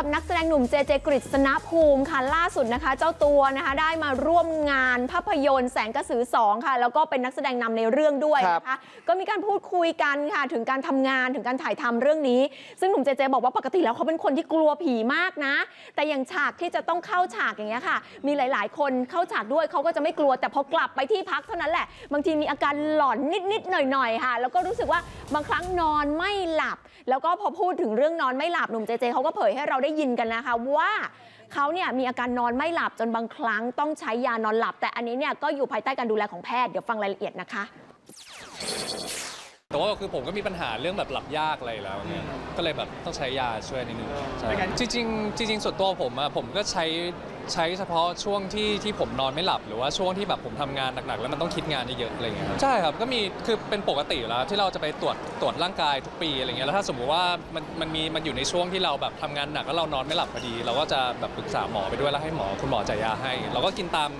กับนักแสดงหนุ่มเจเจกฤษณภูมิค่ะล่าสุดนะคะ เจ้าตัวนะคะได้มาร่วมงานภาพยนตร์แสงกระสือ 2 ค่ะ แล้วก็เป็นนักแสดงนำในเรื่องด้วยนะคะก็มีการพูดคุยกันค่ะ ถึงการทำงานถึงการถ่ายทำเรื่องนี้ ซึ่งหนุ่มเจเจบอกว่าปกติแล้วเขาเป็นคนที่กลัวผีมากนะ แต่อย่างฉากที่จะต้องเข้าฉากอย่างเงี้ยค่ะ มีหลาย ๆ คนเข้าฉากด้วยเขาก็จะไม่กลัวแต่พอกลับไปที่พักเท่านั้นแหละ บางทีมีอาการหลอนนิด ๆ หน่อย ๆ ค่ะ แล้วก็รู้สึกว่าบางครั้งนอนไม่หลับ แล้วก็พอพูดถึงเรื่องนอนไม่หลับหนุ่มเจเจเขาก็เผยให้เราได้ยินกันนะคะว่าเขาเนี่ยมีอาการนอนไม่หลับจนบางครั้งต้องใช้ยานอนหลับ แต่อันนี้เนี่ยก็อยู่ภายใต้การดูแลของแพทย์เดี๋ยวฟังรายละเอียดนะคะ แต่ว่าคือผมก็มีปัญหาเรื่องแบบหลับยากอะไรแล้วเนี่ยก็เลยแบบต้องใช้ยาช่วยนิดนึงใช่จริงๆจริง ๆ ส่วนตัวผมอะผมก็ใช้ใช้เฉพาะช่วงที่ที่ผมนอนไม่หลับหรือว่าช่วงที่แบบผมทำงานหนักๆแล้วมันต้องคิดงานเยอะๆอะไรเงี้ยครับใช่ครับก็มีคือเป็นปกติอยู่แล้วที่เราจะไปตรวจตรวจร่างกายทุกปีอะไรเงี้ยแล้วถ้าสมมุติว่ามันมันมีมันอยู่ในช่วงที่เราแบบทำงานหนักแล้วเรานอนไม่หลับพอดี เราก็จะแบบปรึกษาหมอไปด้วยแล้วให้หมอคุณหมอจ่ายยาให้ เราก็กินตาม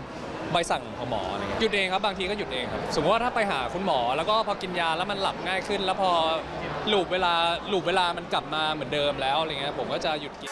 ใบสั่งของหมออะไรเงี้ยหยุดเองครับบางทีก็หยุดเองครับสมมติว่าถ้าไปหาคุณหมอ แล้วก็พอกินยาแล้วมันหลับง่ายขึ้น แล้วพอหลูบเวลาหลูบเวลามันกลับมาเหมือนเดิมแล้วอะไรเงี้ยผมก็จะหยุดกิน